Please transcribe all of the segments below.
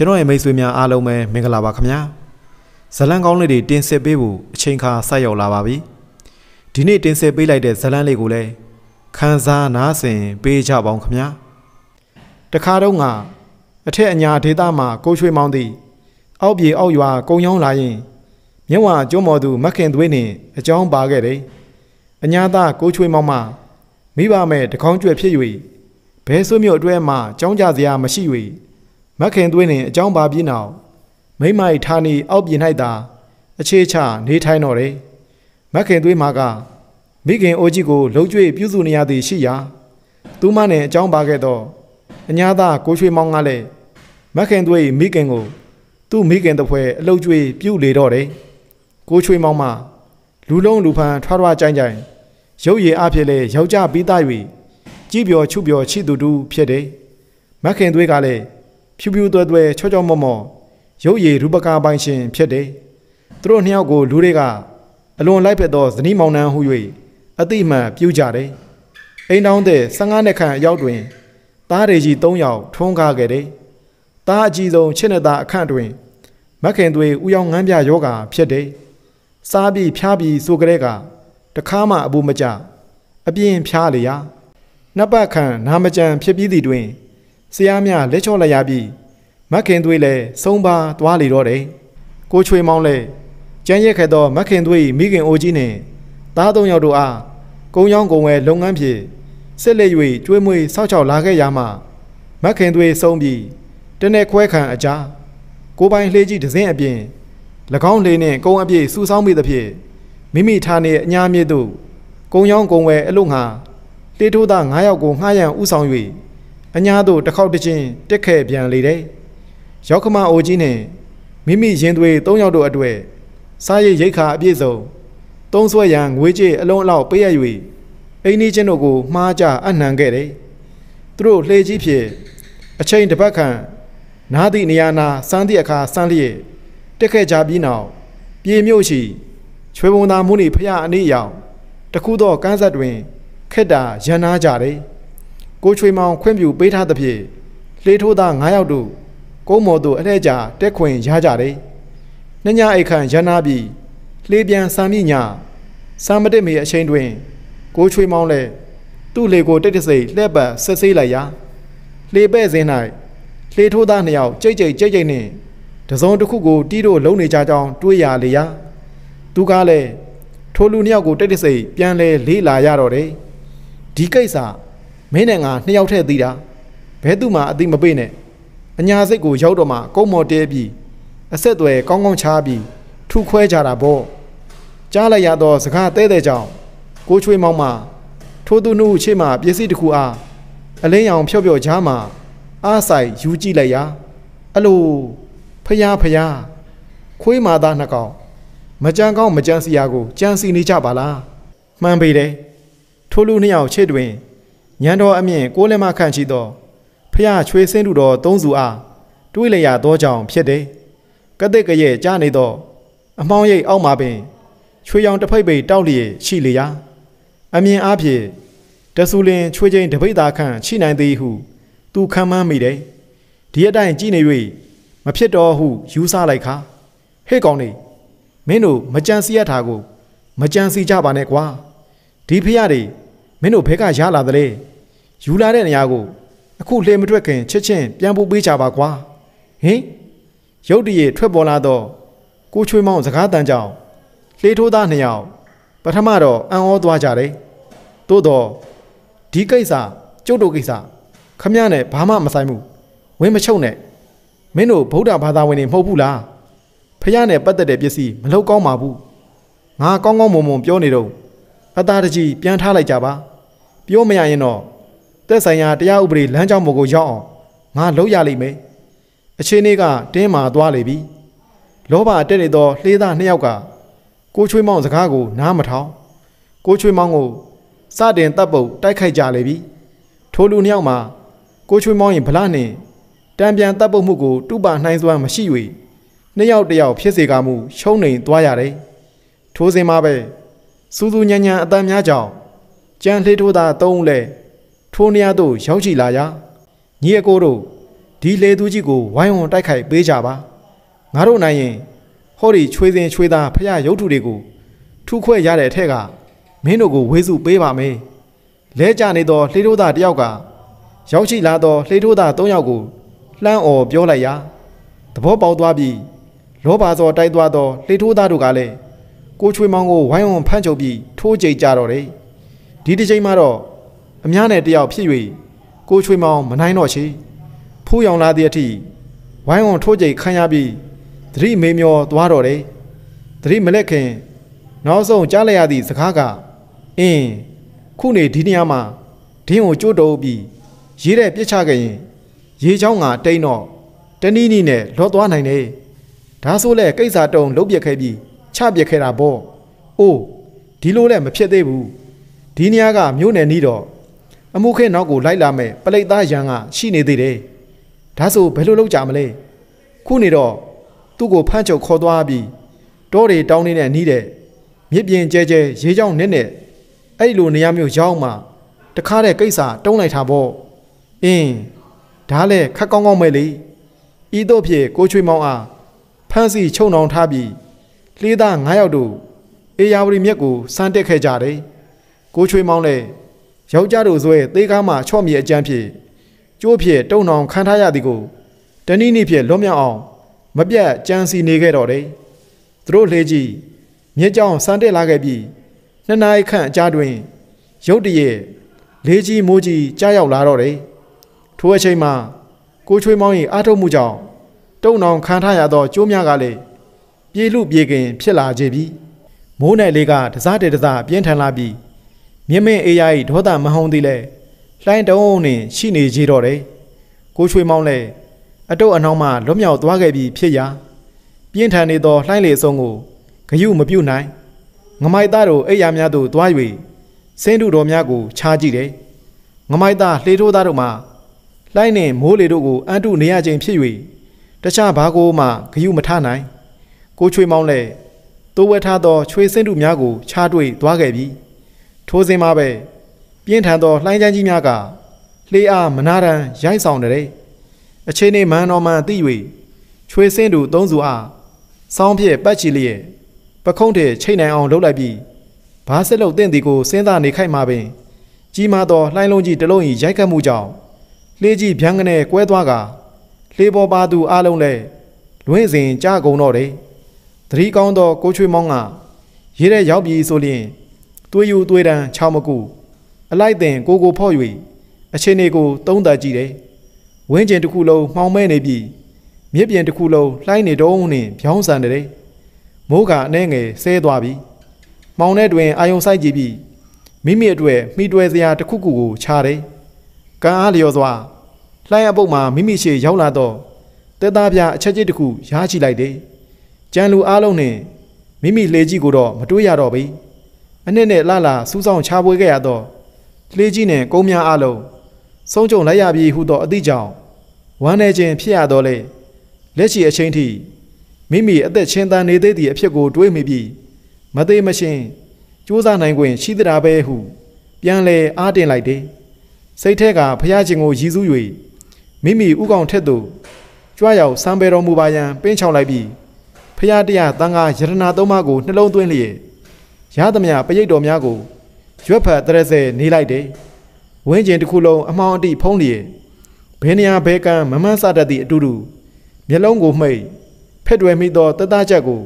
ကျွန်တော်ရဲ့မိတ်ဆွေများအားလုံးပဲမင်္ဂလာပါခင်ဗျာဇလန်ကောင်းလေးတွေတင်ဆက်ပေးဖို့အချိန်ခါဆက်ရောက်လာပါပြီဒီနေ့တင်ဆက်ပေးလိုက်တဲ့ဇလန်လေးကိုလည်းခန်းစားနားဆင်ပေးကြပါအောင်ခင်ဗျာတခါတော့ကအထက်အညာဒေသမှာကိုရွှေမောင်းသည်အောက်ပြေအောက်ရွာကုံရောင်းလာရင်မြဝကျွန်းမော်သူမခင်သွေးနှင့်အကြောင်းပါခဲ့တယ်အညာသားကိုချွေမောင်မှမိဘမဲ့တကောင်းကျွဲ့ဖြစ်၍ဘဲဆွမြို့အတွဲမှကြောင်းကြစရာမရှိ၍ မခင်သွေးနှင့်အကြောင်းပါပြီးနောက်မိမိုက်ဌာနီအောက်ပြင်၌သာအခြေချနေထိုင်တော်တယ်မခင်သွေးမှာကမိခင်အိုကြီးကိုလှုပ်ကြွေပြုစုနေရသည်ရှိရာသူမနှင့်အကြောင်းပါခဲ့သောအညာသားကိုချွေမောင်ကလည်းမခင်သွေးမိခင်ကိုသူ့မိခင်တပွဲအလုတ်ကြွေပြုလေတော့တယ်ကိုချွေမောင်မှလူလုံးလူဖန်ထွားထွားကြိုင်ကြိုင်ရုပ်ရည်အဖြစ်လဲယောက်ျားပြီးသား၍ကြည်ပြော်ချုပ်ပြော်ချစ်သူတူဖြစ်တယ်။မခင်သွေးကလည်း ဖြူဖြူသွဲသွဲချောချောမော့မော့ရုပ်ရည်ရူပကားပိုင်ရှင်ဖြစ်တယ်။သူတို့နှစ်ယောက်ကိုလူတွေကအလွန်လိုက်ဖက်သောဇနီးမောင်နှံဟု၍အတိမှန်ပြုကြတယ်။အိမ်တောင်းတဲ့15နှစ်ခန့်အရောက်တွင်သားရည်ကြီး3ယောက်ထွန်းကားခဲ့တယ်။သားအကြီးဆုံးချစ်နေသားအခန့်တွင်မခင်သွေးဥယောင်ငန်းပြယောဂါဖြစ်တယ်။စားပြီးဖျားပြီးဆိုကြတဲ့ကတခါမှအပူမကြအပြင်းဖျားလေရာနှစ်ပတ်ခန့်နာမကြံဖြစ်ပြီးသည်တွင် ဆရာမြလက်ချော့လိုက်ရပြီးမခင်သွေးလည်းဆုံးပါသွားလေတော့တယ်ကိုချွေမောင်းလည်းကြမ်းရက်ခဲ့သောမခင်သွေးမိခင်အိုကြီးနှင့်သားသုံးယောက်တို့အားကုန်းရောင်းကုန်းဝဲလုပ်ငန်းဖြင့်စစ်လက်၍ကျွေးမွေးစောက်ချောက်လာခဲ့ရမှမခင်သွေးဆုံးပြီးတနေ့ခွဲခံအကြာကိုပိုင်လှေကြီးဒဇင်းအပြင်၎င်းလေနှင့်ကုန်းအပြည့်စူဆောင်းမိသဖြင့်မိမိထားနေအညာမြစ်သို့ကုန်းရောင်းကုန်းဝဲအလို့ငှာတေးထိုးသား9ယောက်ကိုငှားရန်ဥဆောင်၍ အညာသို့တစ်ခေါက်တစ်ချင်းတက်ခဲ့ပြန်လေတယ်။ရောက်ခမအိုကြီးနှင့်မိမိရင်သွေး၃ယောက်တို့အတွေ့စားရည်ရိတ်ခါအပြည့်စုံသုံးဆွဲရန်ငွေကြေးအလုံးအလောက်ပေးရ၍အိင်းနီးချင်းတို့ကိုမှားကြအနှံခဲ့တယ်။သူတို့လှေကြီးဖြင့်အချိန်တစ်ပတ်ခန့်နားသည့်နေရာနာစမ်းသည့်အခါစမ်းလျက်တက်ခဲ့ကြပြီးနောက်ပြေမြို့ရှိချွေပုံသာမုန်ဤဖရအနည်းရောက်တခုသောကန်းဆက်တွင်ခက်တာရန်နာကြတယ် ကိုချွေမောင်ခွင့်ပြုပေးထားသဖြင့်လှေထိုးသား9ယောက်တို့ကုန်းမော်သို့အလှည့်ကြတက်ခွင်ရကြတယ်နှညအိတ်ခန့်ရန်နာပြီးလှေပြန်စံမိညာစံမတက်မီအချိန်တွင် ကိုချွေမောင်လည်းသူ့လေကိုတိတ်တဆိတ်လှက်ပတ်ဆက်ဆေးလိုက်ရာလှေပဲ့စင်း၌လှေထိုးသားနှစ်ယောက်ကြိတ်ကြိတ်ကြိတ်ကြိတ်နှင့်တစုံတစ်ခုကိုတီးတို့လုံနေကြကြောင်းတွေးရလေရာသူကလည်းထိုလူနှစ်ယောက်ကိုတိတ်တဆိတ်ပြန်လဲလေးလာရတော့တယ်ဒီကိစ္စ မင်းနဲ့ငါနှစ်ယောက်ထည့်သိတာဘဲသူမှအသိမပေးနဲ့အညာစိတ်ကိုရောက်တော့မှကုန်းမော်တဲပြီးအဆက်အသွယ်ကောင်းကောင်းချားပြီးထုခွဲကြတာပေါ့ကြားလိုက်ရတော့စကားတဲတဲ့ကြောင့်ကိုချွေးမောင်းမှထိုးသူနှုတ်ချေမှပစ္စည်းတစ်ခုအားအလင်းရောင်ဖြော့ဖြော့ချားမှအားဆိုင်ယူကြည့်လိုက်ရာအလိုဖယားဖယားခွေးမာသားနှစ်ကောင်မကြမ်းကောင်းမကြမ်းစီယာကိုကြမ်းစီနေကြပါလားမှန်ပေတယ်ထိုလူနှစ်ယောက်ချစ်တွင် ညံတော်အမြင့်ကိုးလက်မခန့်ရှိသောဖယားချွေးစင်းတူတော်သုံးစုအားတွေးလျက်သောကြောင့်ဖြစ်တယ်ကတဲ့ကရဲ့ကြားနေသောအမောင်းရိပ်အောက်မှာပင်ချွေရောင်တစ်ဖိတ်ပိတ်တောက်လျက်ရှိလေရာအမြင်အားဖြင့်တဆူလင်ချွေချင်းတပိတ်သားခန့်ချိနိုင်သည်ဟု သူခံမှန်းမိတယ်ဒီအတိုင်းကြည့်နေ၍မဖြစ်တော့ဟုယူဆလိုက်ခါဟဲ့ကောင်နေမင်းတို့မကြံစီရတာကို မကြံစီကြပါနဲ့ကွာဒီဖရတွေမင်းတို့ဘဲကရလာတယ်လေ ယူလာတဲ့နေရာကိုအခုလှေမထွက်ခင်ချက်ချင်းပြန်ပို့ပေးကြပါကွာဟင်ရုတ်တရက်ထွက်ပေါ်လာတော့ကိုချွေးမောင်စကားတန်ကြောင်လှေထိုးသားနှစ်ယောက်ပထမတော့အံ့ဩသွားကြတယ်သို့တော့ဒီကိစ္စကျုပ်တို့ကိစ္စခမရနဲ့ဘာမှမဆိုင်ဘူးဝင်းမချုပ်နဲ့မင်းတို့ဗုဒ္ဓဘာသာဝင်တွေမဟုတ်ဘူးလားဖះနဲ့ပတ်သက်တဲ့ပစ္စည်းမလောက်ကောင်းပါဘူးငါကောင်းကောင်းမွန်မွန်ပြောနေတော့အသားတကြီးပြန်ထားလိုက်ကြပါ ပြောမရရင်တော့ သက်ဆိုင်ရာတရားဥပဒေလမ်းကြောင်းပေါ်ကိုရောက်အောင်ငါလုပ်ရလိမ့်မယ်အချင်းလေးကတင်းမာသွားလေပြီလောဘတက်နေသောလှေးသားနှစ်ယောက်ကကိုချွေးမောင်စကားကိုနားမထောင်ကိုချွေးမောင်ကိုစတင်တပ်ပုတ်တိုက်ခိုက်ကြလေပြီထိုလူနှစ်ယောက်မှာကိုချွေးမောင်ရင်ဗလာနှင့်တံပြန်တပ်ပုတ်မှုကိုတူပါနှိုင်းစွမ်းမရှိ၍နှစ်ယောက်တယောက်ဖြစ်စေကမှုရှုံးနေသွားရတယ်။ထိုးစင်မှာပဲစူးစူးညံ့ညံ့အတန်များကြောင့်ကြံလှေထိုးသားသုံးဦးလဲ ထိုးနေရသို့ရောက်ချီလာရာညီအကိုတို့ဒီလေသူကြီးကိုဝိုင်းဝန်းတိုက်ခိုက်ပေးကြပါငါတို့နိုင်ရင်ဟောဒီချွေးစင်ချွေးသားဖះရုပ်ထုတွေကိုထုခွဲရတဲ့အထက်ကမင်းတို့ကိုဝေစုပေးပါမယ်လဲကြနေသောလှေထိုးသားတယောက်ကရောက်ရှိလာသောလှေထိုးသား၃ယောက်ကိုလှမ်းអော်ပြောလိုက်ရာသဘောပေါက်သွားပြီးလောဘစောတိုက်သွားသောလှေထိုးသားတို့ကလည်းကိုချွေမောင်ကိုဝိုင်းဝန်းဖမ်းချုပ်ပြီးထိုးကြိတ်ကြတော့တယ်ဒီတစ်ချိန်မှာတော့ အများနဲ့တယောက်ဖြစ်၍ကိုချွေမောင်မနိုင်တော့ချေဖူးရောင်လာသည့်အထိဝိုင်းဝန်းထိုးကြိတ်ခံရပြီးသတိမေမျောသွားတော့တယ်သတိမလက်ခင်နောက်ဆုံးကြားလိုက်ရသည့်စကားကအင်းခုနေဒီနေရာမှာဒင်းကိုကြိုးတုပ်ပြီးရေးတဲ့ပြစ်ချခဲ့ရင်ရေချောင်းကတိန်တော့တနည်းနည်းနဲ့လော့သွားနိုင်တယ်ဒါဆိုလဲကိစ္စတုံလုတ်ပြက်ခဲ့ပြီးချပြက်ခဲ့တာပေါ့အိုးဒီလိုလည်းမဖြစ်သေးဘူးဒီနေရာကမြို့နယ်နီးတော့ အမှုခဲနောက်ကိုလိုက်လာမဲ့ပလိတ်သားရန်ကရှိနေသေးတယ်ဒါဆိုဘယ်လိုလုပ်ကြမလဲခုနေတော့သူ့ကိုဖမ်းချုပ်ခေါ်သွားပြီးတောတွေတောင်းနေတဲ့နီးတဲ့မြစ်ပြင်ကျဲကျဲရေချောင်းနဲ့နဲ့အဲ့လိုနေရာမျိုးရောက်မှတခါတဲ့ကိစ္စတုံးလိုက်တာပေါ့အင်းဒါလည်းခက်ကောင်းကောင်းပဲလေဤတို့ဖြစ်ကိုချွေမောင်အားဖမ်းဆီးချုံနှောင်ထားပြီးလေးသား9ယောက်တို့အေယာဝတီမြက်ကိုစမ်းတက်ခဲ့ကြတယ်ကိုချွေမောင်လည်း ယောက်ျားတို့ဆွဲသေကားမှချော့မြေအကြမ်းဖြစ်ကျိုးဖြစ်တုံနှောင်ခံထားရသည်ကိုတနည်းနည်းဖြင့်လွတ်မြောက်အောင် မပြတ်ကြံစီနေခဲ့တော့တယ်သူတို့လေကြီးမြစ်ကြောင်စမ်းတက်လာခဲ့ပြီးနှစ်နာရီခန့်အကြာတွင်ရုတ်တရက်လေးကြီးမိုးကြီးကြားရောက်လာတော့တယ်ထိုအချိန်မှာကိုချွေးမောင်း၏အားထုတ်မှုကြောင့်တုံနောင်ခံထားရသောကျိုးများကလည်းပြေလူပြေခင်ဖြစ်လာကြပြီမိုးနယ်လေးကတစားတေတစားပြင်းထန်လာပြီး မြင့်မင်းအေးရ၏ဒေါသမဟုံသည်လဲလှိုင်းတုံးနှင့်ရှိနေကြတော့တယ်ကိုချွေးမောင်းလည်းအတုတ်အနှောင်းမှလွတ်မြောက်သွားခဲ့ပြီးဖြစ်ရာပြင်းထန်နေသောလှိုင်းလေအစုံကိုဂယုမပြုတ်နိုင်ငမိုက်သားတို့အိယာများသို့သွား၍စင်းတို့တော်များကိုခြားကြည့်တယ်ငမိုက်သားလှေထိုးသားတို့မှလှိုင်းနှင့်မိုးလေတို့ကိုအန်တုနေရခြင်းဖြစ်၍တခြားဘာကိုမှဂယုမထနိုင်ကိုချွေမောင်းလဲတိုးဝဲထားသောချွေစင်းတို့များကိုခြားတွေ့သွားခဲ့ပြီ ထိုစဉ်မှာပဲပြင်းထန်သောလှိုင်းချမ်းကြီးများကလှေအားမနာရန်ရိုက်ဆောင်တဲ့အချိန်နေမန်တော်မှန်သိ၍ချွေစင်းတို့သုံးစုအားစောင်းဖြစ်ပတ်ချီလျက်ပခုံးတဲ့ချိတ်နိုင်အောင်လုပ်လိုက်ပြီးဘားဆက်လုပ်တဲ့ဒီကိုစဉ်းစားနေခိုက်မှာပင် ကြီးမားသောလှိုင်းလုံးကြီးတစ်လုံး၏ရိုက်ခတ်မှုကြောင့်လှေကြီးဗျံကနေကွဲသွားကလှေပေါ်ပါသူအလုံးလဲလွင့်စဉ်ကြကုန်တော့တယ်သတိကောင်းသောကိုချွေမောင်းကရေးတဲ့ရောက်ပြီးဆိုလျင် တွေးယူတွေးတန်းချောင်းမကူအလိုက်တင်ကိုကိုဖော့၍အချင်းတွေကိုသုံးသပ်ကြည့်တယ်ဝင်းကျင်တစ်ခုလုံးမှောင်မဲနေပြီးမြစ်ပြင်တစ်ခုလုံးလှိုင်းနေတုံးနှင့်ဖြောင်းဆန်တယ်မိုးကအနှဲငယ်ဆဲသွားပြီမှောင်ထဲတွင်အာယုံဆိုင်ကြည့်ပြီးမိမိအတွက်မိတွဲစရာတစ်ခုခုကိုခြားတယ်ကံအားလျော်စွာလှိုင်းအပုတ်မှာမိမိရှိရောက်လာတော့တဲသားပြအချက်ချင်းတစ်ခုရားချလိုက်တယ်ကြံလူအားလုံးနဲ့မိမိလေကြီးကိုတော့မတွေးရတော့ဘူး အနှစ်နဲ့လှလာစူးစောင်းချပွေခဲ့ရတော့လေကြီးနဲ့ကုန်းများအားလုံးဆုံးကြုံလိုက်ရပြီဟုသောအသည့်ကြောင့်ဝမ်းနေခြင်းဖြစ်ရတော့လေလက်ရှိအချိန်ထိမိမိအသက်ချင်းတန်နေသေးသည့်အဖြစ်ကိုတွေးမိပြီးမသေးမရှင်စူးစမ်းနိုင်ခွင့်ရှိသလားပဲဟု ပြန်လဲအားတင်လိုက်တယ်စိတ်ထဲကဖျားခြင်းကိုရည်စူး၍မိမိဥကောင်ထက်သို့ကြွားရောက်စံပေတော်မူပါရန်ပင်းချောင်လိုက်ပြီးဖျားတရားတန်ခါယရနာသုံးပါးကိုနှလုံးသွင်းလျက် ရသမျှပရိတ်တော်များကိုရွက်ဖတ်တရဆဲနေလိုက်တယ်ဝင်းကျင်တစ်ခုလုံးအမောင်အတိဖုံးလျက်ဘယ်နေရာဘဲကံမမန်းစတတ်သည့်အတူတူမျက်လုံးကိုမှိတ်ဖက်တွယ်မိသောတသားချက်ကို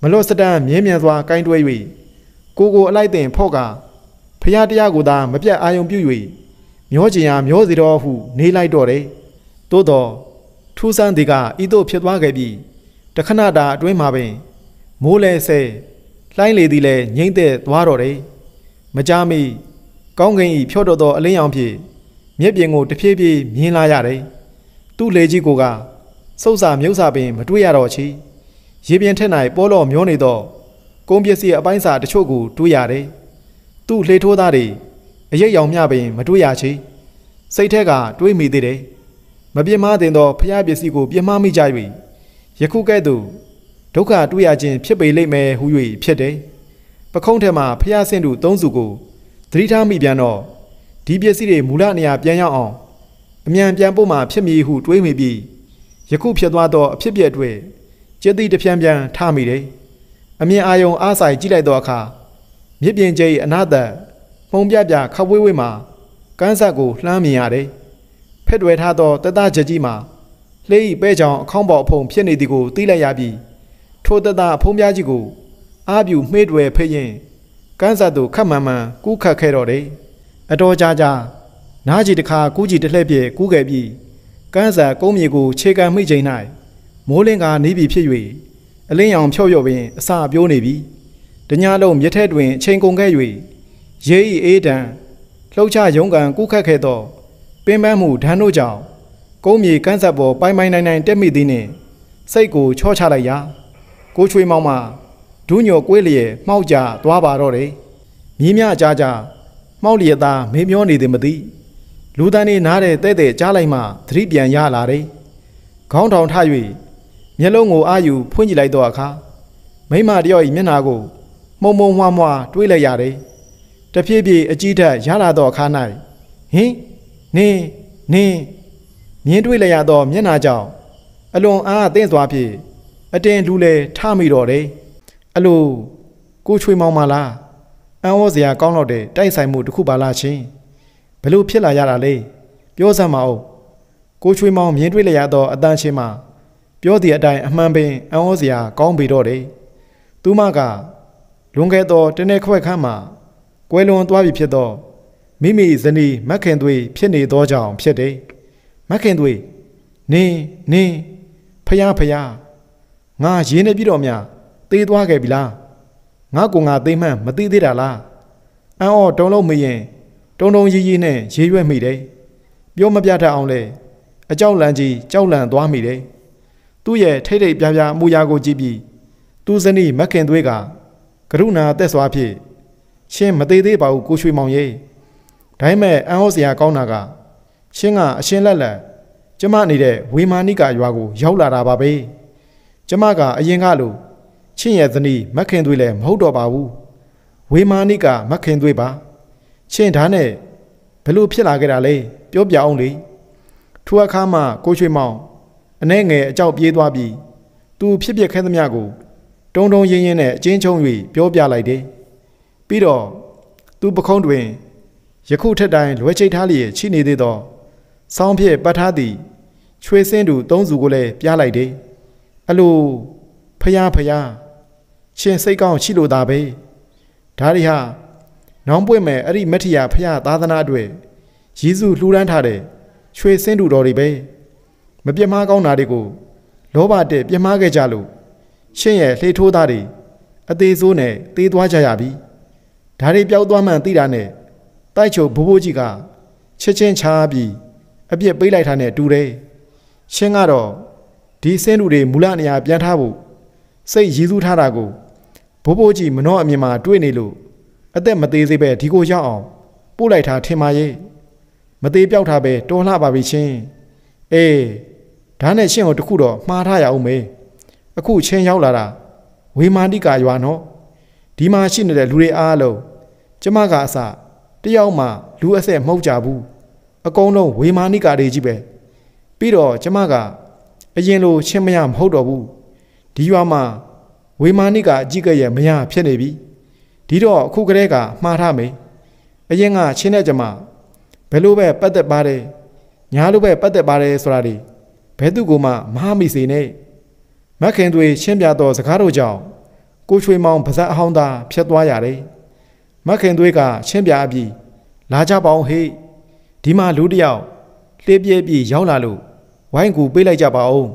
မလွတ်စတမ်းမြဲမြံစွာကင်တွဲ၍ကိုကိုအလိုက်တင်ဖော့ကဖျားတရားကိုသာမပြတ်အာယုံပြု၍မျောကျင်ရာမျောစီတော်ဟု နေလိုက်တော့တယ်သို့တော့ထူးဆန်းသည်ကဤသို့ဖြစ်သွားခဲ့ပြီးတခဏတာအတွင်းမှာပင်မိုးလဲဆဲ လှိုင်းလေသည်လည်းငိမ့်သက်သွားတော့တယ်မကြမီကောင်းကင်ဤဖြော့တော်သောအလင်းရောင်ဖြင့်မြက်ပြင်ကိုတဖြည်းဖြည်းမြင်လာရတယ်သူ့လေကြီးကိုကစုပ်စာမြုပ်စာပင်မတွေ့ရတော့ချီရေပြင်ထက်၌ပေါ်လော့မျောနေသောကုန်းပစ္စည်းအပိုင်းစာတချို့ကိုတွေ့ရတယ်သူ့လှေထိုးသားတွေအရိပ်ရောင်မျှပင်မတွေ့ရချီစိတ်ထက်ကတွေးမိသေးတယ်မပြင်းမတင်သောဖျားပစ္စည်းကိုပြင်းမမိကြ၍ယခုကဲ့သို့ ဒုက္ခတွေ့ရခြင်းဖြစ်ပေလိမ့်မယ်ဟု၍ဖြစ်တယ်ပခုံးထဲမှာဖျားဆင့်သူသုံးစုကိုသတိထားမိပြန်တော့ဒီပစ္စည်းတွေမူလနေရာပြန်ရောက်အောင်အမြန်ပြန်ပို့မှဖြစ်မည်ဟုတွေးမိပြီးယခုဖြစ်သွားသောအဖြစ်ပြက်တွေကျက်သည့်တပြန်ပြန်ထမိတယ်အမြင်အာယုံအားဆိုင်ကြည့်လိုက်သောအခါမြစ်ပြင်ကျဲ၏အနာတပုံပြပြခပ်ဝေးဝေးမှာကန်းဆက်ကိုလှမ်းမြင်ရတယ်ဖက်တွယ်ထားသောတတချက်ကြီးမှာလှေ၏ပဲချောင်အခေါင်းပေါ်အဖုံဖြစ်နေသည်ကိုသိလိုက်ရပြီး ထိုတတအဖုံပြကြီးကိုအာပြူမှေးတွယ်ဖိရင်ကန်းဆက်သူခတ်မှန်မှန်ကူးခတ်ခဲ့တော့တယ်အတော်ကြာကြာနားကြီးတစ်ခါကူးကြီးတစ်လှည့်ပြည့်ကူးခဲ့ပြီးကန်းဆက်ကုန်းမြေကိုခြေကန်မိချိန်၌မိုးလင်းကနေပြီဖြစ်၍အလင်းရောင်ဖြော့ဖြော့ပင်အစာပြိုးနေပြီတညလုံးမြက်ထဲတွင်အချိန်ကုန်ခဲ့၍ရဲဤအေးတံလှုပ်ချရုံကန်ကူးခတ်ခဲ့သောပင်ပန်းမှုဓာတ်တို့ကြောင့်ကုန်းမြေကန်းဆက်ပေါ်ပိုင်ပိုင်နိုင်နိုင်တက်မိသည်နှင့်စိတ်ကိုချော့ချလိုက်ရာ ကိုချွေမောင်မှဒူးညော်ကွေးလျက်မှောက်ကြသွားပါတော့တယ်မြင်းမြကြကြမှောက်လျက်သားမေမျောနေသည်မသိလူတန်းနေနားတဲ့တဲ့တဲ့ကြားလိုက်မှသတိပြန်ရလာတယ်ခေါင်းထောင်ထ၍မျက်လုံးကိုအာယူဖွင့်ကြည့်လိုက်တော့အခါမိမတယောက်၏မျက်နှာကိုမှုံမှုံမွှားမွှားတွေးလိုက်ရတယ်တဖြည်းဖြည်းအကြည့်ထက်ရလာတော့အခါ၌ဟင်နင်းနင်းမြင်တွေ့လိုက်ရသောမျက်နှာကြောင့်အလွန်အားအသင့်စွာဖြင့် အတင်လူလေထမိတော့တယ်အလိုကိုချွေမောင်မလားအံ့ဩစရာကောင်းတော့တဲ့တိုက်ဆိုင်မှုတစ်ခုပါလားချင်းဘလို့ဖြစ်လာရတာလဲပြောစမ်းမအောင်ကိုချွေမောင်မြင်တွေ့လိုက်ရသောအတန်းချင်းမှာပြောသည့်အတိုင်းအမှန်ပင်အံ့ဩစရာကောင်းပေတော့တယ်သူမကလွန်ခဲ့သောတနေ့ခွက်ခန့်မှာကွယ်လွန်သွားပြီဖြစ်သောမိမိဇနီးမက်ခင်သွေးဖြစ်နေသောကြောင့်ဖြစ်တယ်မက်ခင်သွေးနင်းနင်းဖယားဖယား ငါရင်းနေပြီတော့မြသေသွားခဲ့ပြီလားငါကငါသိမှန်းမသိသေးတာလားအံ့ဩတုံလုံးမရင်တုံတုံရီရီနဲ့ရေရွက်မိတယ်ပြောမပြတတ်အောင်လေအကြောက်လန့်ကြီးကြောက်လန့်သွားမိတယ်သူ့ရဲ့ထိတ်ထိတ်ပြပြအမူအရာကိုကြည့်ပြီးသူ့ဇနီးမက်ခင်သွေးကကရုဏာသက်စွာဖြင့်ရှင်မသေးသေးပါဘူးကိုရွှေမောင်ရဲ့ဒါပေမဲ့အံ့ဩစရာကောင်းတာကရှင်ကအရှင်လက်လက်ကျမနေတဲ့ဝေမာနိကာရွာကိုရောက်လာတာပါပဲ ကျမကအရင်ကလို့ချင်းရဲ့ဇနီးမက်ခင်သွေးလည်းမဟုတ်တော့ပါဘူးဝေမာနိကာမက်ခင်သွေးပါချင်းဒါနဲ့ဘလို့ဖြစ်လာခဲ့တာလဲပြောပြအောင်လေထိုအခါမှကိုရွှေမောင်အနှဲငယ်အကြောက်ပြေးသွားပြီးသူဖြစ်ဖြစ်ခဲသမျှကိုတုံတုံရင်းရင်းနဲ့အချင်းချုံ၍ပြောပြလိုက်တယ်ပြီးတော့သူပခုံးတွင်ယခုထက်တိုင်းလွယ်ချိတ်ထားလျက်ချိနေသေးသောစောင်းဖြစ်ပတ်ထားသည့်ချွေစင်းတူသုံးစုကိုလည်းပြလိုက်တယ် အလိုဖျားဖျားရှင်စိတ်ကောင်းရှိလို့သာပဲဒါရီဟာနောင်ပွင့်မဲ့အဲ့ဒီမထီယာဖျားသာသနာအတွက်ယေစုလှူဒန်းထားတဲ့ချွေစင်းတူတော်တွေပဲမပြတ်မားကောင်းတာတွေကိုလောဘတဲ့ပြတ်မားခဲ့ကြလို့ရှင့်ရဲ့လှေထိုးသားတွေအသေးစိုးနဲ့သေးသွားကြရပြီဒါတွေပျောက်သွားမှန်သိတာနဲ့တိုက်ချုပ်ဘိုးဘိုးကြီးကချက်ချင်းချားပြီးအပြစ်ပေးလိုက်တာနဲ့တူတယ်ရှင်းကတော့ ဒီစင်းလူတွေမူလနေရာပြန်ထားဖို့စိတ်ရည်စူးထားတာကိုဘိုးဘိုးကြီးမနှောအမြင်မှာတွေ့နေလို့အသက်မသေးသေးပဲဒီကိုရောက်အောင်ပို့လိုက်တာထင်ပါရဲ့မသေးပြောက်တာပဲတော်လှပါပြီချင်းအေးဒါနဲ့ရှင်းကိုတခုတော့မှားထားရအောင်မေအခုချင်းရောက်လာတာဝေမာတိကာရွာနော်ဒီမှာရှိနေတဲ့လူတွေအားလုံးကျမကအစတယောက်မှလူအဆက်မဟုတ်ကြဘူးအကုန်လုံးဝေမာနိကာတွေကြီးပဲပြီးတော့ကျမက အရင်လိုချင်းမရမဟုတ်တော့ဘူးဒီရွာမှာဝေမာနိကာအကြီးကရဲ့မရဖြစ်နေပြီဒီတော့အခုကလေးကမှားထားမယ်အရင်ကချင်းတဲ့ကျမဘယ်လိုပဲပတ်သက်ပါတယ်ညာလိုပဲပတ်သက်ပါတယ်ဆိုတာဒီဘယ်သူကမှမဟာမိစေနဲ့မခင်တွေရှင်းပြတော့စကားတို့ကြောင့်ကိုချွေမောင်ပါဇက်အဟောင်းသားဖြတ်သွားရတယ်မခင်သွေးကရှင်းပြအပြီးလာကြပါအောင်ဟေ့ဒီမှာလူတယောက်လှေပြဲပြေးရောက်လာလို့ ဝိုင်းကူပေးလိုက်ကြပါအောင်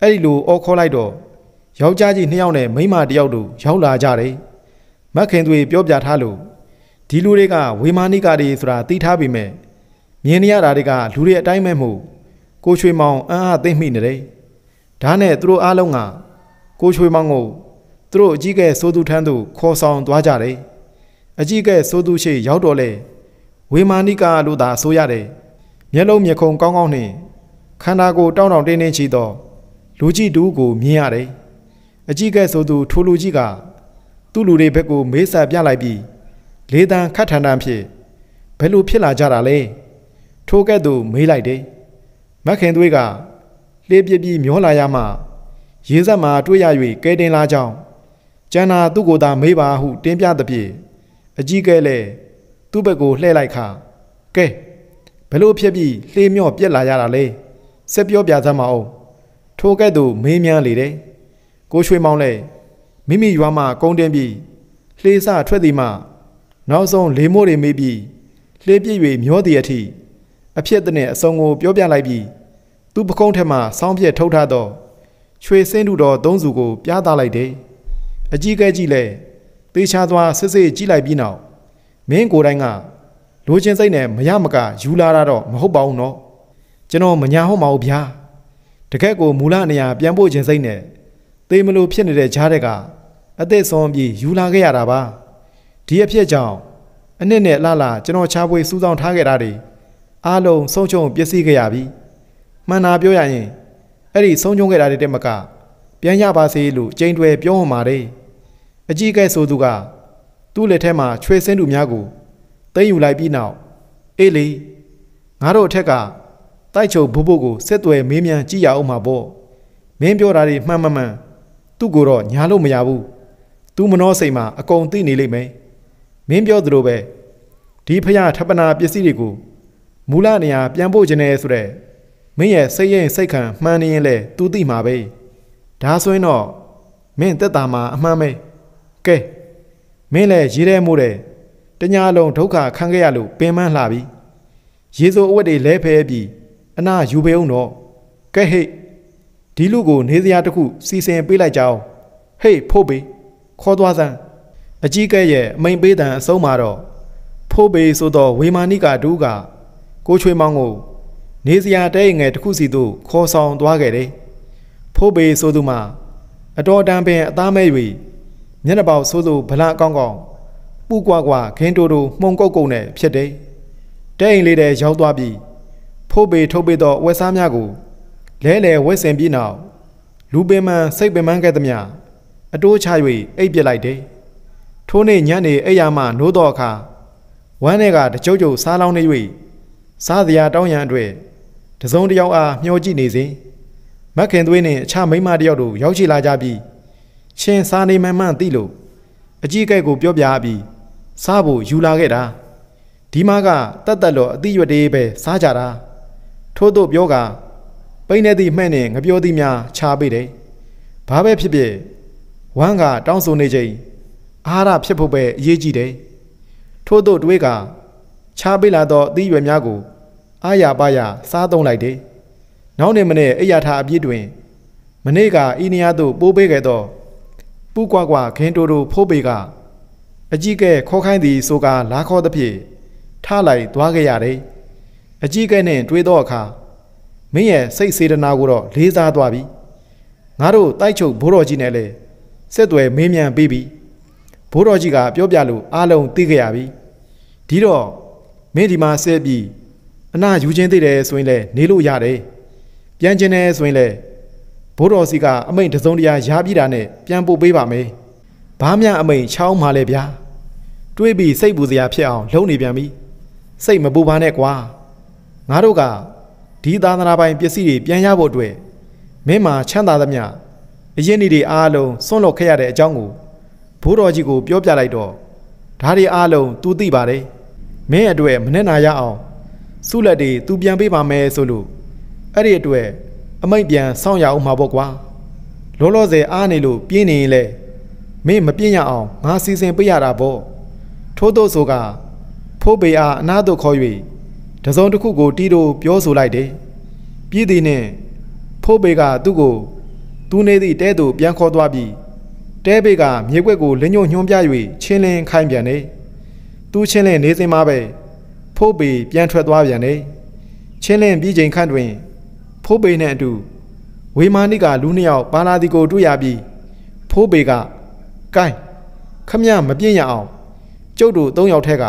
အဲ့ဒီလိုအော်ခေါ်လိုက်တော့ယောက်ျားကြီးနှစ်ယောက်နဲ့မိန်းမတစ်ယောက်တို့ရောက်လာကြတယ်မခင်သွေးပြောပြထားလို့ဒီလူတွေကဝေမာနိကတွေဆိုတာသိထားပေမဲ့မြင်နေရတာတွေကလူတွေအတိုင်းမဲ့မှုကိုရွှေမောင်အံ့အားသိမ့်မိနေတယ်ဒါနဲ့သူတို့အားလုံးကကိုရွှေမောင်ကိုသူတို့အကြီးကဲစိုးသူထမ်းသူခေါ်ဆောင်သွားကြတယ်အကြီးကဲစိုးသူရှိရောက်တော့လေဝေမာနိကာလို့သာဆိုရတယ်မျက်လုံးမျက်ခုံကောင်းကောင်းနှင့် ခန္ဓာကိုယ်တောင်းတောင်းတင်းတင်းချီသောလူကြီးတူကိုမြင်ရတယ်အကြီးကဲဆိုသူထိုလူကြီးကသူ့လူတွေဘက်ကိုမေးဆပြလိုက်ပြီးလေးတန်းခတ်ထန်တန်းဖြစ်ဘယ်လိုဖြစ်လာကြတာလဲထိုကဲ့သို့မေးလိုက်တယ်မက်ခင်သွေးကလေပြပြမျောလာရမှရေစက်မှာတွေ့ရ၍ကဲတင်လာကြောင်းကျန်နာသူ့ကိုယ်သာမေးပါဟုတင်းပြသဖြင့်အကြီးကဲလဲသူ့ဘက်ကိုလှည့်လိုက်ခါကဲဘလို့ဖြစ်ပြီးလှေမြော့ပြက်လာရတာလဲ ဆက်ပြောပြစမ်းမအောင်ထိုကဲ့သို့မေးမြန်းလေတယ်ကိုရွှေမောင်လဲမိမိရွာမှာကုန်းတင်ပြီးလှေစထွက်သည်မှနောက်ဆုံးလေမိုးတွေမေးပြီးလှေပြည့်၍မျောသည်အထိအဖြစ်တဲ့အစုံကိုပြောပြလိုက်ပြီးသူ့ပကုံးထက်မှစောင်းပြက်ထုတ်ထားသောရွှေစင်းတူတော်သုံးစုကိုပြသလိုက်တယ်အကြီးကဲကြီးလဲသေချာသွားစစ်စစ်ကြည့်လိုက်ပြီးနောက်မင်းကိုယ်တိုင်ကလိုချင်စိတ်နဲ့မရမကယူလာတာတော့မဟုတ်ပါဘူးနော် ကျွန်တော်မညာဟုတ်မဟုတ်ဗျာတကက်ကိုမူလနေရာပြန်ပို့ခြင်းစိတ်နဲ့သေမလို့ဖြစ်နေတဲ့ဂျားတဲ့ကအသက်ဆုံးပြီးယူလာခဲ့ရတာပါဒီအဖြစ်ကြောင့်အနှစ်နဲ့လှလှကျွန်တော်ချားပွေစူးစောင်းထားခဲ့တာတွေအားလုံးဆုံးချုံပျက်စီးခဲ့ရပြီမှန်တာပြောရရင်အဲ့ဒီဆုံးချုံခဲ့တာတွေတက်မကပြန်ရပါစေလို့ကြိမ်တွယ်ပြောဟွန်ပါတယ်အကြီးကဲဆိုသူကသူ့လက်ထဲမှာချွေစင်းတူများကိုသိမ်းယူလိုက်ပြီးနောက်အေးလေငါတို့အထက်က တိုက်ချုပ်ဘိုးဘိုးကိုဆက်သွယ်မေးမြန်းကြည့်ရအောင်မှာပေါ့မင်းပြောတာတွေမှန်မှန်မှန်သူ့ကိုတော့ညာလို့မရဘူးသူမနှောစိတ်မှာအကုန်သိနေလိမ့်မယ်မင်းပြောသလိုပဲဒီဖျားထပ်ပနာပစ္စည်းတွေကိုမူလနေရာပြန်ပို့ခြင်းနဲ့ဆိုတဲ့မင်းရဲ့စိတ်ရင်စိတ်ခံမှန်နေရင်လေသူသိမှာပဲဒါဆိုရင်တော့မင်းတက်တာမှာအမှန်ပဲကဲမင်းလည်းရေးရဲမို့တဲ့တညာလုံးဒုက္ခခံခဲ့ရလို့ပင်ပန်းလှပြီရေစိုးအဝတ်တွေလဲဖဲပြီး အနာယူပေအောင်တော့ကဲဟိတ်ဒီလူကိုနေစရာတစ်ခုစီစဉ်ပေးလိုက်ကြအောင်ဟေးဖို့ပေခေါ်သွားစမ်းအကြီးကဲရဲ့အမိန်ပေးတံအဆုံးမှာတော့ဖို့ပေဆိုတော့ဝေမာနိကတူးကကိုချွေမောင်ကိုနေစရာတဲငယ်တစ်ခုစီသို့ခေါ်ဆောင်သွားခဲ့တယ်ဖို့ပေဆိုသူမှာအတော်တန်ပင်အသားမဲ့၍မျက်နှာပေါက်ဆိုးဆိုးဗလာအကောင်းကောင်းပူကွာကွာခင်းတိုးတိုးမှုံကုတ်ကုတ်နဲ့ဖြစ်တယ်တဲအိမ်လေးတဲ့ရောက်သွားပြီး ဖို့ပေထုတ်ပေးသောဝက်စားများကိုလဲလဲဝက်စင်ပြီးနောက်လူပင်မစိတ်ပင်မခဲ့သမျှအတိုးချ၍အိပ်ပြစ်လိုက်တယ်ထိုးနေ့ညနေအိပ်ရမှနိုးတော့အခါဝမ်းထဲကတကြုတ်ကြုတ်စားလောင်းနေ၍စားစရာတောင်းရန်အတွက်တစုံတယောက်အားမျှော်ကြည့်နေစဉ်မက်ခင်သွေးနှင့်အခြားမိန်းမတယောက်တို့ရောက်ရှိလာကြပြီးရှင်စားနေမှန်မှန်သိလို့အကြီးကဲကိုပြောပြပြီးစားဖို့ယူလာခဲ့တာဒီမှာကတတ်တက်လို့အတိရွတ်တေးပဲစားကြတာ ထို့သို့ပြောကပိန်းနေသည့်မှဲ့နဲ့ငပြောသည်များခြားပေးတယ်ဘာပဲဖြစ်ဖြစ်ဝမ်းကတောင်းဆိုနေချိန်အာဟာရဖြစ်ဖို့ပဲအရေးကြီးတယ်ထို့သို့တွေးကခြားပေးလာသောအသီးရွယ်များကိုအာရပါရစားသုံးလိုက်တယ်နောက်နေ့မနေ့အိယာထာအပြည့်တွင် မနေ့ကဤနေရာသို့ပိုးပေးခဲ့သောပူကွာကွာခင်းတိုးတိုးဖိုးပေကအကြီးကဲခေါ်ခိုင်းသည်ဆိုကာလာခေါ်သဖြင့်ထားလိုက်သွားခဲ့ရတယ် အကြီးကဲနှင့်တွေးသောအခါမင်းရဲ့စိတ်စေတနာကိုတော့လေးစားသွားပြီငါတို့တိုက်ချုပ်ဘိုးတော်ကြီးနဲ့လည်းဆက်သွယ်မေးမြန်းပြီးပြီဘိုးတော်ကြီးကပြောပြလို့အားလုံးသိခဲ့ရပြီဒီတော့မင်းဒီမှာဆက်ပြီးအနာယူခြင်းသိတယ်ဆိုရင်လည်းနေလို့ရတယ်ပြန်ခြင်းတယ်ဆိုရင်လည်းဘိုးတော်စီကအမိန့်တစုံတရာရပြီးတာနဲ့ပြန်ပို့ပေးပါမယ်ဘာမှအမိန့်ချောင်းမှလဲဗျာတွေးပြီးစိတ်ပူစရာဖြစ်အောင် လုံနေပြန်ပြီစိတ်မပူပါနဲ့ကွာ ငါတို့ကဒီသာသနာပိုင်ပစ္စည်းတွေပြန်ရဖို့အတွက်မင်းမှာချမ်းသာသမျှအရင်နေ့တွေအားလုံးဆွန့်လွတ်ခဲ့ရတဲ့အကြောင်းကိုဘိုးတော်ကြီးကိုပြောပြလိုက်တော့ဒါတွေအားလုံး तू သိပါတယ်မင်းအတွက်မနဲ့နာရအောင်စုလက်တွေ तू ပြန်ပေးပါမယ်ဆိုလို့အဲ့ဒီအတွက်အမိတ်ပြန်စောင့်ရအောင်မှာပေါ့ကွာလောလောဆယ်အားနေလို့ပြင်းနေရင်လေမင်းမပြင်းရအောင်ငါစီစဉ်ပေးရတာပေါ့ထို့သောဆိုကဖိုးပေအားအနားသို့ခေါ်၍ တစုံတစ်ခုကိုတီးတိုပြောဆိုလိုက်တယ်ပြည်သည်နှင့်ဖိုးပေကသူ့ကိုသူနေသည့်တဲသို့ပြန်ခေါ်သွားပြီးတဲပေကမြေကွက်ကိုလင်းညွန့်ညွှန်းပြ၍ချင်းလင်းခိုင်းပြန်တယ်သူချင်းလင်းနေစင်မှာပဲဖိုးပေပြန်ထွက်သွားပြန်တယ်ချင်းလင်းပြီးချိန်ခန့်တွင်ဖိုးပေနှင့်အတူဝေမာနိကလူနှစ်ယောက်ပါလာဒီကိုတွေ့ရပြီးဖိုးပေကကိုင်းခမရမပြင်းရအောင်ကျုပ်တို့၃ယောက်ထက်က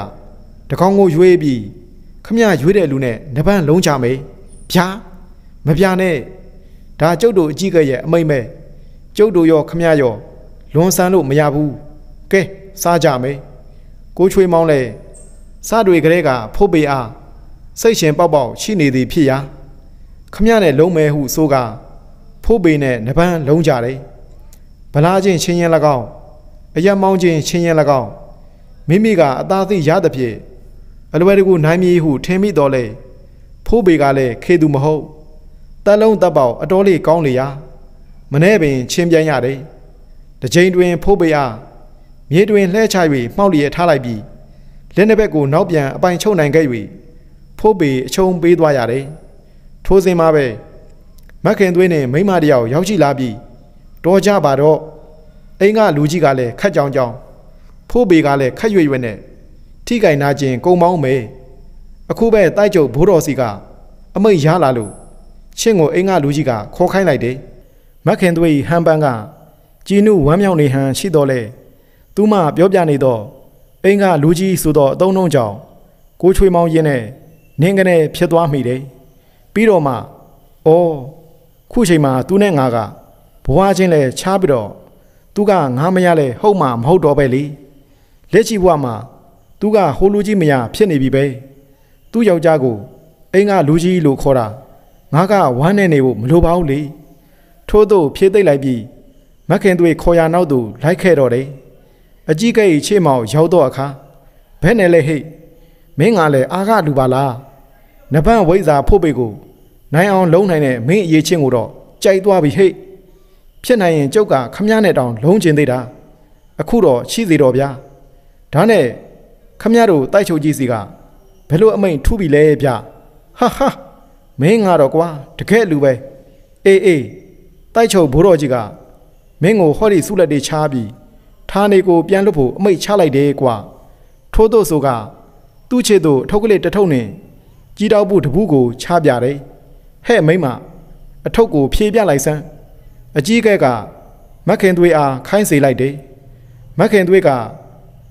တကောင်းကိုရွေးပြီး ခမရရွေးတဲ့လူနဲ့နပန်းလုံးချမယ်ဗျာမပြနဲ့ဒါကျုပ်တို့အကြီးကရဲ့အမိမ့်မဲ့ကျုပ်တို့ရောခမရရောလွန်ဆန်းလို့မရဘူးကဲစားကြမယ်ကိုချွေမောင်းလဲစားတွေကလေးကဖုတ်ပေအားစိတ်ရှင်ပေါက်ပေါက်ရှိနေသည်ဖြစ်ရာခမရနဲ့လုံးမဲဟုဆိုကဖိုးပေနဲ့နပန်းလုံးကြတယ်ဗလားချင်းချင်းရင်၎င်းအရက်မောင်းချင်းချင်းရင်၎င်းမိမိကအသားသိရသဖြင့် အလွယ်တကူနိုင်မည်ဟုထင်မိတော်လေဖိုးပေကလည်းခေသူမဟုတ်တက်လုံးတက်ပေါက်အတော်လေးကောင်းလေရာမနေ့ပင်ချင်းပြန်ရတယ်တစ်ချိန်တွင် ဖိုးပေအားမြေတွင်လှဲချ၍မှောက်လျက်ထားလိုက်ပြီးလက်နှစ်ဘက်ကိုနောက်ပြန်အပိုင်ချုပ်နိုင်ခဲ့၍ဖိုးပေအချုံပေးသွားရတယ်ထိုစဉ်မှာပဲမခင်သွေးနဲ့မိမတယောက်ရောက်ကြည့်လာပြီးတော်ကြပါတော့အိမ်ကလူကြီးကလည်းခတ်ကြောင်ကြောင်ဖိုးပေကလည်းခတ်ရွရွနဲ့ ထိကင်နာခြင်းကုံမောင်းမယ်အခုပဲတိုက်ကျုပ်ဘိုးတော်စီကအမိတ်ရလာလို့ချင်းကိုအိမ်ကလူကြီးကခေါ်ခိုင်းလိုက်တယ်မခင်သွေးဟန်ပန်းကကြည်နုဝမ်းမြောက်နေဟန်ရှိတော်လဲသူမပြောပြနေတော့အိမ်ကလူကြီးဆိုတော့အတုံးလုံးကြောင်ကိုချွေမောင်းရင်းနဲ့နင်းကနေဖြစ်သွားမိတယ်ပြီးတော့မှအော်ခုချိန်မှာသူနဲ့ငါကဘဝချင်းလဲချားပြီးတော့သူကငါမရလဲဟုတ်မှမဟုတ်တော့ပဲလေလက်ချီဘဝမှာ သူကဟိုလူကြီးမရဖြစ်နေပြီပဲသူ့ယောက်ျားကိုအိမ်ကလူကြီးလို့ခေါ်တာငါကဝမ်းနေနေဖို့မလိုပါဘူးလေထို့သို့ဖြေးသိမ့်လိုက်ပြီးမခင်သွေးခေါ်ရနောက်သူလိုက်ခဲ့တော့တယ်အကြီးကဲ့ချေမောင်ရောက်တော့အခါဘဲနဲ့လဲဟိတ်မင်းကလည်းအာကလူပါလားနဗန့်ဝိဇ္ဇာဖို့ပေကိုနိုင်အောင်လုံးနိုင်တဲ့မင်းအရေးချင်းကိုတော့ကြိုက်သွားပြီဟိတ်ဖြစ်နိုင်ရင်ကျုပ်ကခမည်းနဲ့တောင်လုံးကျင်သေးတာအခုတော့ရှိသေးတော့ဗျာဒါနဲ့ ခမည်းတို့တိုက်ချုပ်ကြီးစီကဘယ်လိုအမိန်ထူးပြီလဲဗျဟာဟာမင်းကတော့ကွာတကယ်လူပဲအေးအေးတိုက်ချုပ်ဘိုးတော်ကြီးကမင်းကိုဟောဒီဆုလက်တွေချားပြီးဌာနေကိုပြန်လွတ်ဖို့အမိတ်ချလိုက်တယ်ကွာထိုးတို့ဆိုကသူ့ချေတို့အထုပ်ကလေးတထုပ်နဲ့ကြီးတောက်ဖို့တပူးကိုချပြတယ်ဟဲ့မိမအထုပ်ကိုဖြေပြလိုက်စမ်းအကြီးကဲကမက်ခင်သွေးအားခိုင်းစေလိုက်တယ်မက်ခင်သွေးက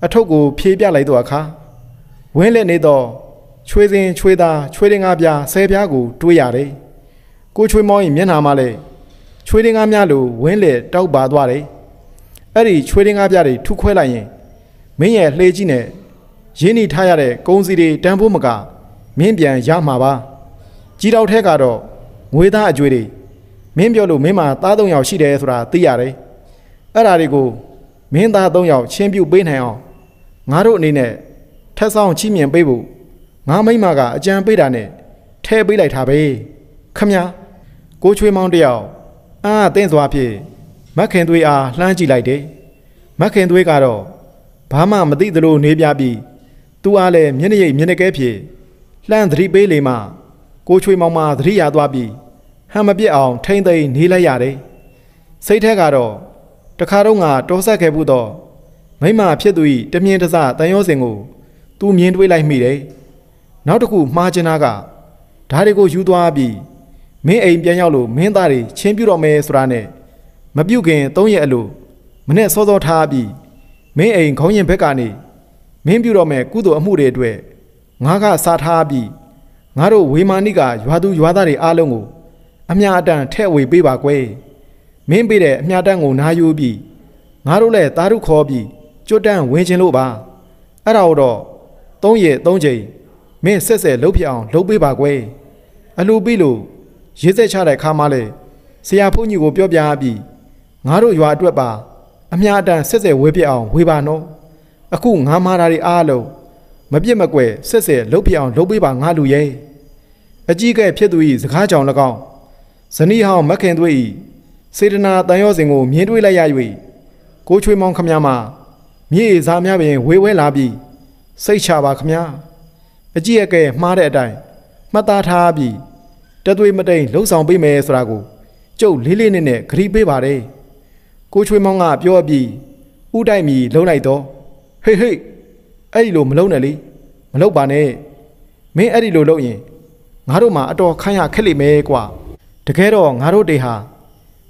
အထုပ်ကိုဖြေပြလိုက်တော့အခါဝင်းလက်နေတော့ချွေးစင်ချွေးသားချွေးတင်ငါးပြားဆယ်ပြားကိုတွေးရတယ်ကိုချွေးမောင်းရင်မျက်နှာမှာလဲချွေးတင်ငါးများလိုဝင်းလက်တောက်ပါသွားတယ်အဲ့ဒီချွေးတင်ငါးပြားတွေထုခွဲလိုက်ရင်မင်းရဲ့လှေကြီးနဲ့ရင်းနှီးထားရတဲ့ကုန်းစီတွေတန်းဖို့မကမင်းပြန်ရမှာပါကြီးတော်ထဲကတော့ငွေသားအကျွေးတွေမင်းပြောလို့မင်းမှာသား၃ယောက်ရှိတယ်ဆိုတာသိရတယ်အဲ့ဒါတွေကိုမင်းသား၃ယောက်ချင်းပြုတ်ပေးနိုင်အောင် ငါတို့အနေနဲ့ထက်ဆောင်ချီးမြှင့်ပေးဖို့ငါမိမကအကြံပေးတာနဲ့ထဲပေးလိုက်တာပဲခမညာကိုချွေးမောင်းတယောက်အာတင်းစွာဖြင့်မက်ခင်သွေးအားလှမ်းကြည့်လိုက်တယ်မက်ခင်သွေးကတော့ဘာမှမသိသလိုနေပြပြီးသူအားလည်းမျက်နှာရိပ်မျက်နှာကဲဖြင့်လှမ်းသတိပေးလေမှကိုချွေမောင်မှသတိရသွားပြီးဟန်မပြစ်အောင်ထိမ့်သိမ့်နေလိုက်ရတယ်စိတ်ထဲကတော့တခါတော့ငါတောဆက်ခဲ့ဘူးတော့ မိမဖြစ်သူ၏တမြင်တစတန်ရောစင်ကိုသူမြင်တွေ့လိုက်မိတယ်နောက်တစ်ခုမှားချင်တာကဓာတ်တွေကိုယူသွားပြီးမင်းအိမ်ပြန်ရောက်လို့မင်းသားတွေချင်းပြတော့မယ်ဆိုတာနဲ့မပြုတ်ခင်၃ရက်အလိုမနဲ့စောစောထားပြီးမင်းအိမ်ခေါင်းရင်ဘက်ကနေမင်းပြုတော့မယ်ကုသိုလ်အမှုတွေအတွက်ငါကစားထားပြီးငါတို့ဝေမာနိကရွာသူရွာသားတွေအားလုံးကိုအမြအတန်ထဲ့ဝေပေးပါကွယ်မင်းပေးတဲ့အမြတန်ကိုနာယူပြီးငါတို့လည်းသားတို့ခေါ်ပြီး ကျွတ်တန်းဝင်ခြင်းလို့ပါအဲ့ဒါတော့၃ရက်၃ချိန်မင်းဆက်ဆက်လှုပ်ပြအောင်လှုပ်ပေးပါကွယ်အလိုပြီးလို့ရေးဆက်ချတဲ့ခါမှလဲဆရာဖုန်းကြီးကိုပြောပြပြီးငါတို့ရွာအတွက်ပါအမြအတန်ဆက်ဆက်ဝေးပြအောင်ဝေးပါနော်အခုငါမာတာတွေအားလုံးမပြစ်မကွယ်ဆက်ဆက်လှုပ်ပြအောင်လှုပ်ပေးပါငါလူရဲ့အကြီးကဲဖြစ်သူ၏စကားကြောင်၎င်းဇနီးဟောင်းမခင်သွေး၏စေတနာတန်ရောစဉ်ကိုမြင်တွေ့လိုက်ရ၍ကိုချွေမောင်ခမများမြေ စားများပင်ဝေဝဲလာပြီးစိတ်ချပါခမများအကြီးအကဲမှားတဲ့အတိုင်းမှတ်သားထားပြီးတသွေးမတိန်လှုပ်ဆောင်ပေးမယ်ဆိုတာကိုကျုပ်လေးလေးနဲ့နဲ့ဂရီးပေးပါတယ်ကိုချွေမောင်ကပြောပြီးဥတိုက်မီလုံလိုက်တော့ဟေးဟေးအဲ့ဒီလိုမလုံနဲ့လေမလုံပါနဲ့မင်းအဲ့ဒီလိုလုပ်ရင်ငါတို့မှာအတော်ခိုင်းရခက်လိမ့်မယ်ကွာတကယ်တော့ငါတို့တေဟာ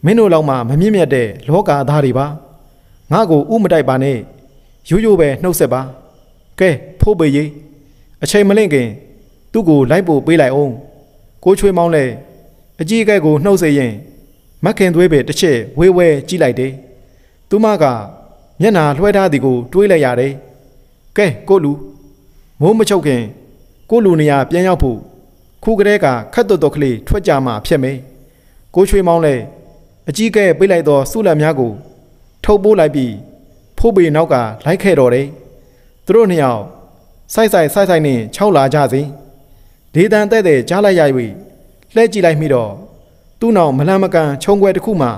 မင်းတို့လောက်မှမမြင့်မြတ်တဲ့လောကသားတွေပါငါ့ကိုဥမတိုက်ပါနဲ့ ရိုးရိုးပဲနှုတ်ဆက်ပါကဲဖိုးပေကြီးအချိန်မလင့်ခင် သူ့ကိုလိုက်ပို့ပေးလိုက်အောင်ကိုချွေးမောင်းလဲအကြီးအကဲကိုနှုတ်စေရင်မခင်သွေးပဲတစ်ချက်ဝေးဝဲကြည့်လိုက်တယ်သူမကမျက်နာလွှဲထားသည်ကိုတွေးလိုက်ရတယ်ကဲကိုလူမိုးမချုပ်ခင်ကိုလူနေရာပြန်ရောက်ဖို့ခုကလေးကခတ်တော်တော်ကလေးထွက်ကြမှာဖြစ်မယ်ကိုချွေမောင်းလဲအကြီးကဲပိတ်လိုက်သောစုလက်များကိုထုတ်ပိုးလိုက်ပြီး ဖိုးပေနောက်ကလိုက်ခဲ့တော်တယ်သူတို့နှစ်ယောက်စိုက်စိုက်စိုက်စိုက်နဲ့ခြောက်လာကြစီဒေတန်တဲ့တဲ့ကြားလိုက်ရ၍လှဲကြည့်လိုက်မိတော့သူ့နောက်မလန့်မကန်ခြုံွယ်တစ်ခုမှ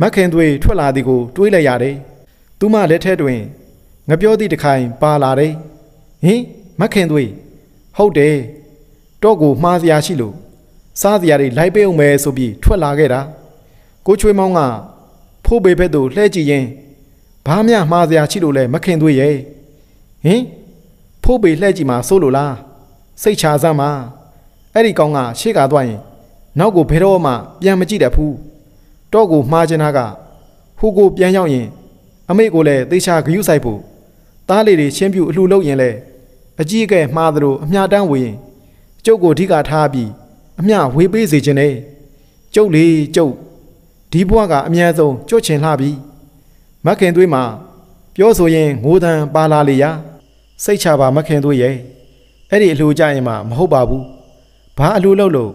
မက်ခင်သွေးထွက်လာသည်ကိုတွေးလိုက်ရတယ်သူမလက်ထဲတွင်ငပြောသည့်တစ်ခိုင်ပါလာတယ်ဟင်မက်ခင်သွေးဟုတ်တယ်တော့ကိုမှားစရာရှိလို့စားစရာတွေလိုက်ပေးအောင်မယ်ဆိုပြီးထွက်လာခဲ့တာကိုချွေးမောင်းကဖိုးပေဘက်သို့လှဲကြည့်ရင် ဘာမှမှားစရာရှိလို့လဲမခင်သွေးရဲ့ဟင်ဖိုးပေလှဲကြည့်မှာစိုးလို့လားစိတ်ချစမ်းပါအဲ့ဒီကောင်ကရှေ့ကသွားရင်နောက်ကိုဘယ်တော့မှပြန်မကြည့်တတ်ဘူးတော့ကိုမှားချင်တာကဟိုကိုပြန်ရောက်ရင် အမေကိုလည်းသေချာဂယုဆိုင်ဖို့သားလေးတွေချင်းပြူအလှလုပ်ရင်လဲအကြီးအကဲမှားသလိုအမြတမ်းဝေရင်ကျုပ်ကိုအဓိကထားပြီးအမျှဝေးပေးစေခြင်းနဲ့ကျုပ်လေးကျုပ်ဒီဘွားကအများဆုံးကြွချင်လှပြီ မခင်သွေးမှာပြောဆိုရင်ငိုတန်ပါလာလေရာစိတ်ချပါမခင်သွေးရဲ့အဲ့ဒီအလှကြရင်မှမဟုတ်ပါဘူးဘာအလှလုပ်လို့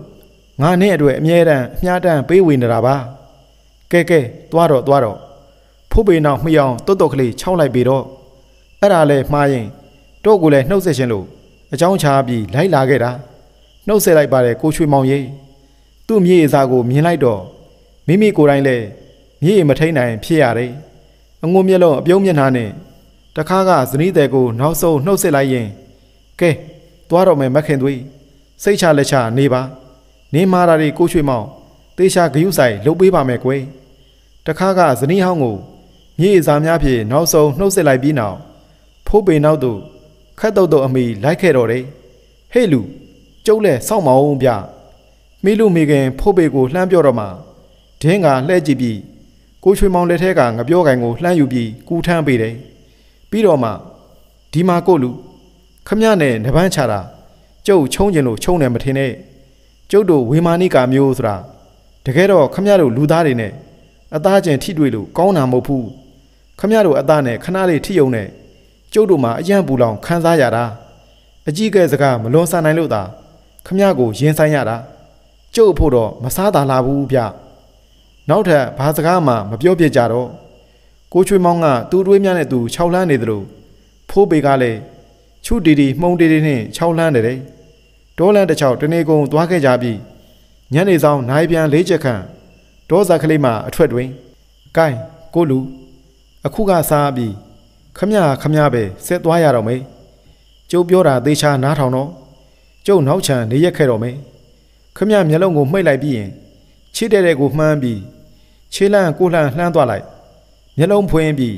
ငါနဲ့အတွေ့အမြဲတမ်းအမြတမ်းပေးဝေနေတာပါကဲကဲသွားတော့သွားတော့ဖို့ပေနောက်မှီအောင်တုတ်တုတ်ကလေးခြောက်လိုက်ပြီးတော့အဲ့ဒါလဲမှားရင်တော့ကိုလည်းနှုတ်ဆက်ရှင်လို့အကြောင်းချပြီးလိုက်လာခဲ့တာနှုတ်ဆက်လိုက်ပါတယ်ကိုရွှေမောင်ရေးသူ့မြေအစားကိုမြင်လိုက်တော့မိမိကိုယ်တိုင်လည်းမြေမထိန်နိုင်ဖြစ်ရတယ် အငုံမျက်လုံးအပြုံးမျက်နှာနဲ့တခါကဇနီးတဲ့ကိုနောက်ဆုံးနှုတ်ဆက်လိုက်ရင်ကဲသွားတော့မယ်မခင်သွေးစိတ်ချလက်ချနေပါနေမာတာတွေကိုရွှေမောင်တေချာဂယုဆိုင်လှုပ်ပေးပါမယ်ကွယ်တခါကဇနီးဟောင်းကိုမြေအစားများဖြင့်နောက်ဆုံးနှုတ်ဆက်လိုက်ပြီးနောက်ဖိုးပေနောက်သို့ခတ်တုတ်တုတ်အမိလိုက်ခဲ့တော့တယ်ဟေ့လူကျုပ်လည်းစောင့်မအောင်ဗျမိလူမိခင်ဖိုးပေကိုလှမ်းပြောတော့မှဒင်းကလှဲ့ကြည့်ပြီး ကိုချွေမောင်လက်ထဲကငပြောကင်ကိုလှမ်းယူပြီးကူထမ်းပေးတယ်ပြီးတော့မှဒီမှာကိုလူခမရနဲ့နပန်းချတာကျုပ်ချုံးကျင်လို့ချုံးတယ်မထင်နဲ့ကျုပ်တို့ဝေမာနိကာမျိုးဆိုတာတကယ်တော့ခမရတို့လူသားတွေနဲ့အသားကျင်ထိတွေ့လို့ကောင်းတာမဟုတ်ဘူးခမရတို့အသားနဲ့ခဏလေးထိယုံနဲ့ကျုပ်တို့မှာအယံပူလောင်ခံစားရတာအကြီးကဲစကားမလွန်ဆန်နိုင်လို့သာခမရကိုရင်ဆိုင်ရတာကျုပ်ဖို့တော့မစားတာလာဘူးဗျ နောက်ထပ်ဘာစကားမှမပြောပြကြတော့ကိုချွေမောင်းကသူ့တွေးများနဲ့သူခြောက်လှမ်းနေသလိုဖိုးပေကလည်းချူတီတီမှုံတီတီနဲ့ခြောက်လှမ်းနေတယ်ဒေါ်လန်တစ်ချောက်တနေကုန်သွားခဲ့ကြပြီးညနေဆောင်နိုင်ပြန်လေးချက်ခန့်ဒေါ်စာကလေးမှအထွက်တွင်ကိုင်းကိုလူ အခုကစားပြီးခမရခမရပဲဆက်သွားရတော့မေကျုပ်ပြောတာသေချာနားထောင်တော့ကျုပ်နောက်ချံနေရက်ခဲ့တော့မေခမရမျက်လုံးကိုမှိတ်လိုက်ပြီးရင်ခြေတဲ့တဲ့ကိုမှန်းပြီး ခြေလန့်ကိုလှမ်းလှမ်းသွားလိုက်မျက်လုံးဖွင့်ပြီး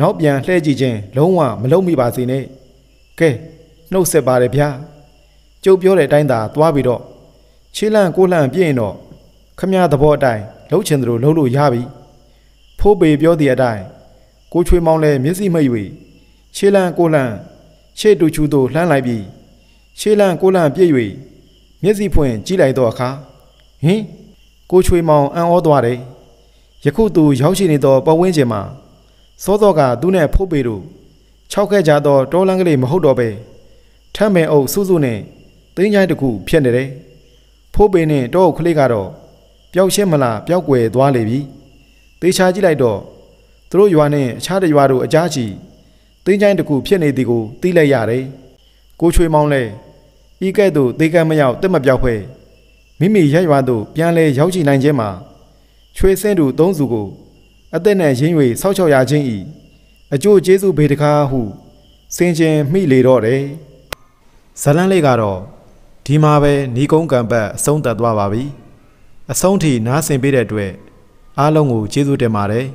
နောက်ပြန်လှည့်ကြည့်ခြင်းလုံးဝမလုံးမိပါစေနဲ့ကဲနှုတ်ဆက်ပါတယ်ဗျာကျုပ်ပြောတဲ့အတိုင်းသာသွားပြီးတော့ခြေလန့်ကိုလှမ်းပြင်းတော့ခမရသဘောအတိုင်းလှုပ်ချင်သလိုလှုပ်လို့ရပြီဖိုးပေပြောသည့်အတိုင်းကိုချွေမောင်လည်းမျက်စိမိတ်၍ခြေလန့်ကိုလှမ်းရှေ့တူချူသို့လှမ်းလိုက်ပြီးခြေလန့်ကိုလှမ်းပြည့်၍မျက်စိဖွင့်ကြည့်လိုက်တော့အခါဟင်ကိုချွေမောင်အံ့ဩသွားတယ် ယခုသူရောက်ရှိနေသောပဝင်းကျင်မှာစောစောကသူနဲ့ဖိုးပေတို့ခြောက်ခဲ့ကြသောတောလန်းကလေးမဟုတ်တော့ပဲထမ်းပင်အုပ်စုစုနဲ့တင်းချိုင်းတစ်ခုဖြစ်နေတယ်ဖိုးပေနဲ့တောအုပ်ကလေးကတော့ပျောက်ရှင်းမလားပျောက်ွယ်သွားလေပြီသေချာကြည့်လိုက်တော့သူတို့ရွာနဲ့အခြားတရွာတို့အကြားချီတင်းချိုင်းတစ်ခုဖြစ်နေသည်ကိုသိလိုက်ရတယ်ကိုချွေမောင်လဲဤကဲ့သို့သေကံမရောက်တက်မပြောက်ဖွဲ့မိမိရက်ရွာသို့ပြန်လဲရောက်ချီနိုင်ခြင်းမှာ ချွေစင်းတို့သုံးစုကို အသက်နဲ့ရင်း၍ဆောက်ချောက်ရခြင်းဤအကျိုးကျေးဇူးဘေတကားဟုစင်ကျင်မိလေတော့တယ်ဇလန်းလေးကတော့ဒီမှာပဲညီကုန်းကံပတ်အဆုံးသတ်သွားပါပြီအဆုံးထိနားဆင်ပေးတဲ့အတွက်အားလုံးကိုကျေးဇူးတင်ပါတယ်